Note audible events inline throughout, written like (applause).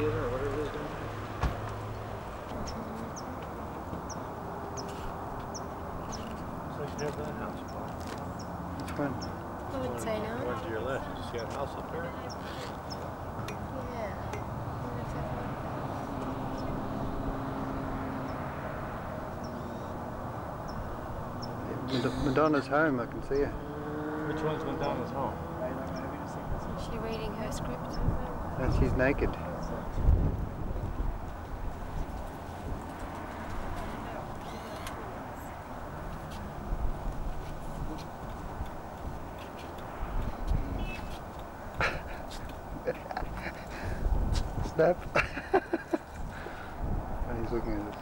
call it? The or whatever it is down there? So you never that house apart. Which one? I would say no. One to your left, you see that house up there? Yeah. Madonna's home, I can see her. Which one's Madonna's home? Is she reading her script? And she's naked. Snap. and he's looking at us.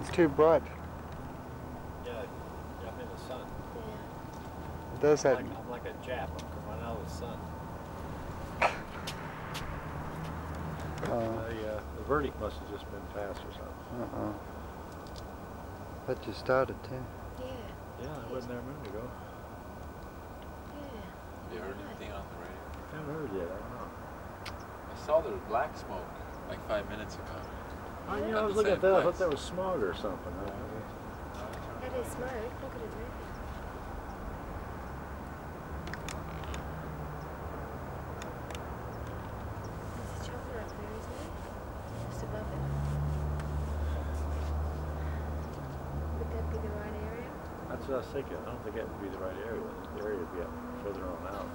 It's too bright. Yeah, yeah, I'm in the sun. It does I'm that. like, I'm like a Jap, I'm coming out of the sun. Uh, The, uh, the verdict must have just been passed or something. uh-uh. That just started too. Yeah. Yeah, I wasn't there a minute ago. Yeah. You heard anything on the radio? Haven't heard yet, I don't know. I saw there was black smoke like five minutes ago. Oh, you know, I was looking at that, I thought place. there was smog or something. That is smoke. Look at it moving. There's a chopper up there, isn't there? Just above it. Would that be the right area? That's what I was thinking. I don't think that would be the right area. The area would be up further on out.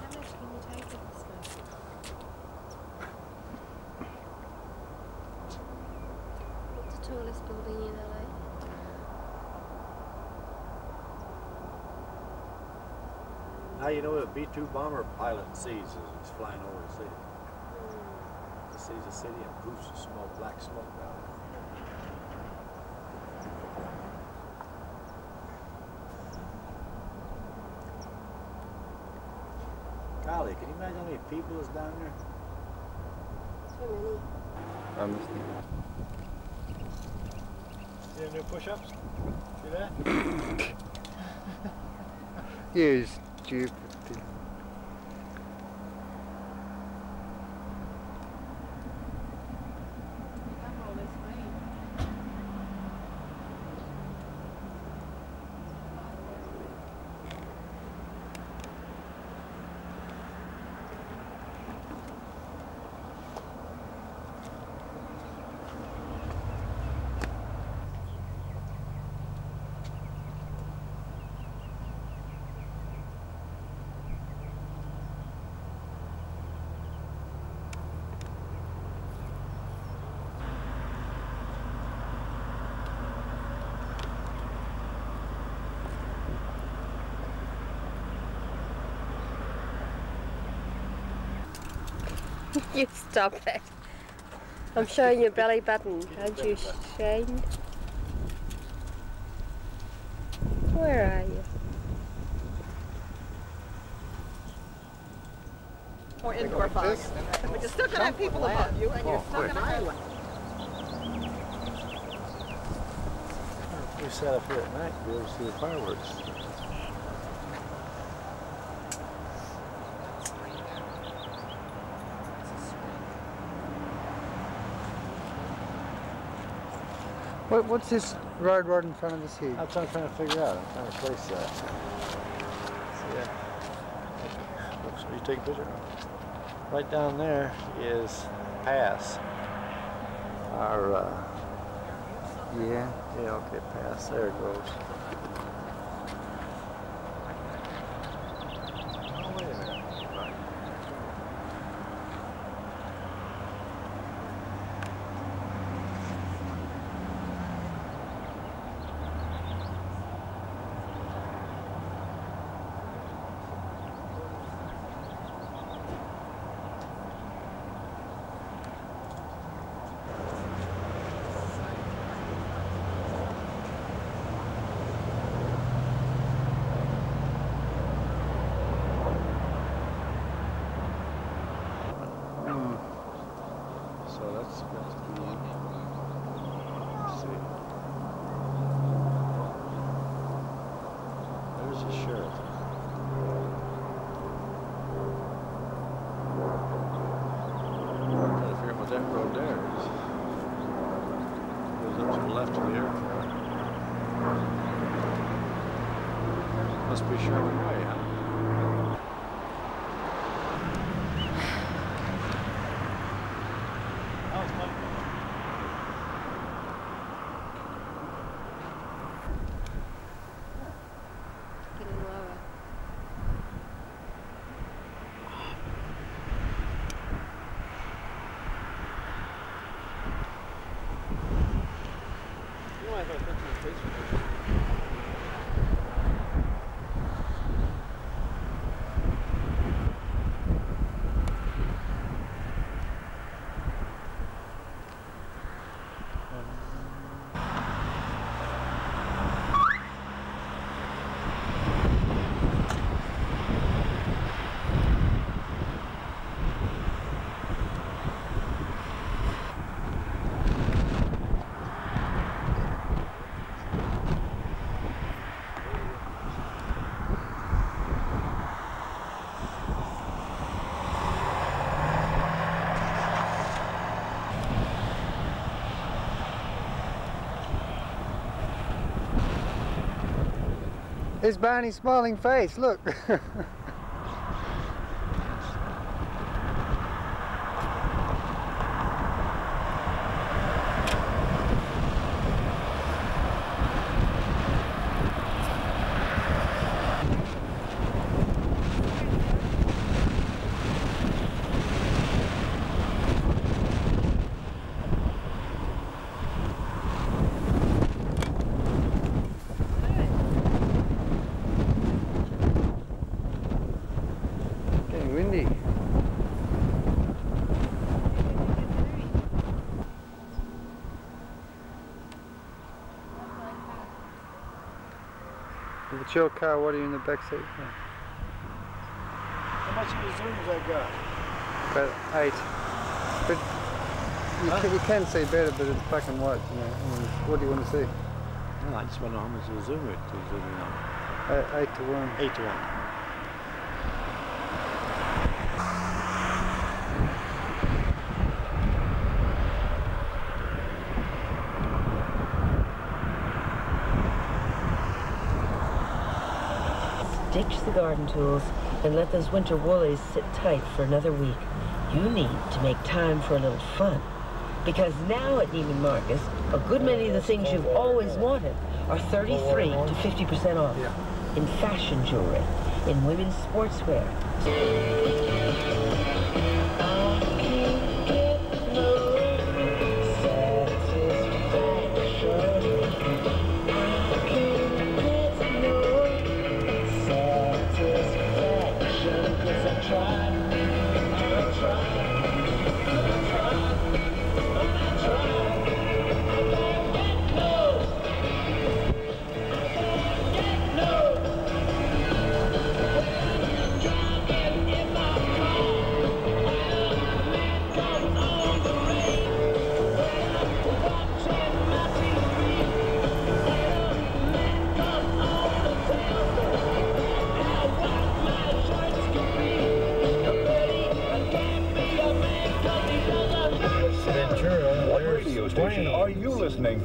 How much can you take of the smoke? What's the tallest building in LA? Now you know what a B-2 bomber pilot sees as he's flying over the city. He sees the city and poofs of smoke, black smoke down there. Golly, can you imagine how many people is down there? So many. Um, I'm listening. See the new push-ups? See that? (laughs) You (laughs) you stop it. I'm showing your belly button. Aren't you ashamed? Where are you? More indoor fog. But you're still gonna have people above you and you're still gonna have We sat up here at night, we to see the fireworks. What, what's this road right in front of us here? That's what I'm trying to figure out. I'm trying to place that. See that? Looks, you take a picture. Right down there is pass. Our, uh, Yeah. yeah, okay, pass. There it goes. Oh, wait a minute. So that's going to be. Let's see. There's the sheriff. Trying to figure out what that road there is. Goes up to the left of the airport. Must be Sherman Way, huh? Getting lower. There's Barney's smiling face, look. (laughs) it's your car, what are you in the back seat for? How much of the zooms I got? About eight. But you, can, you can see better, but it's black and white, you know. What do you want to see? No, I just want to know how much of the zoom it to zoom in on. Eight, eight to one. Eight to one. Ditch the garden tools and let those winter woolies sit tight for another week. You need to make time for a little fun. Because now at Neiman Marcus, a good many of the things you've always wanted are 33 to 50% off. In fashion jewelry, in women's sportswear.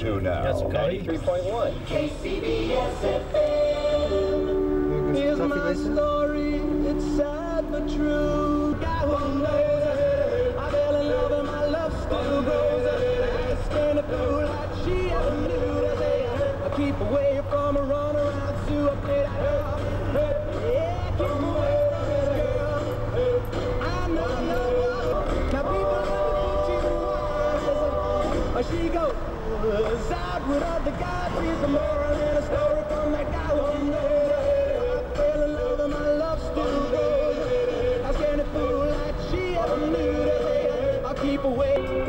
To now? Got some coffee? 93.1. Here's Coffee, Lisa? story, it's sad but true. With other guys. A story from that guy. I fell in love and my love still a fool like she ever I'll keep away.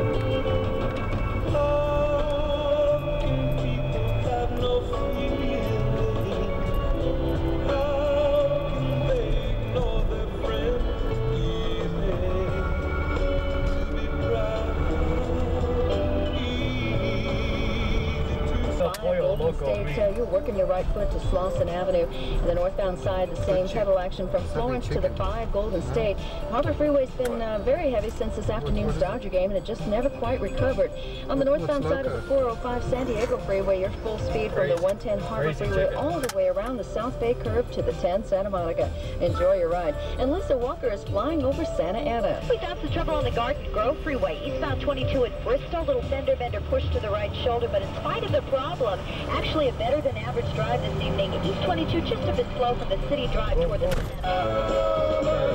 Interstate, uh, you're working your right foot to Slauson Avenue. And the northbound side, the same pedal action from Florence to the 5 Golden State. Harbor Freeway's been uh, very heavy since this afternoon's Dodger game, and it just never quite recovered. On the northbound side of the 405 San Diego Freeway, you're full speed from the 110 Harbor Freeway all the way around the South Bay curve to the 10 Santa Monica. Enjoy your ride. And Lisa Walker is flying over Santa Ana. We found some trouble on the Garden Grove Freeway, eastbound 22 at Bristol. Little fender bender push to the right shoulder, but in spite of the problem, actually a better than average drive this evening. East 22 just a bit slow from the city drive toward the...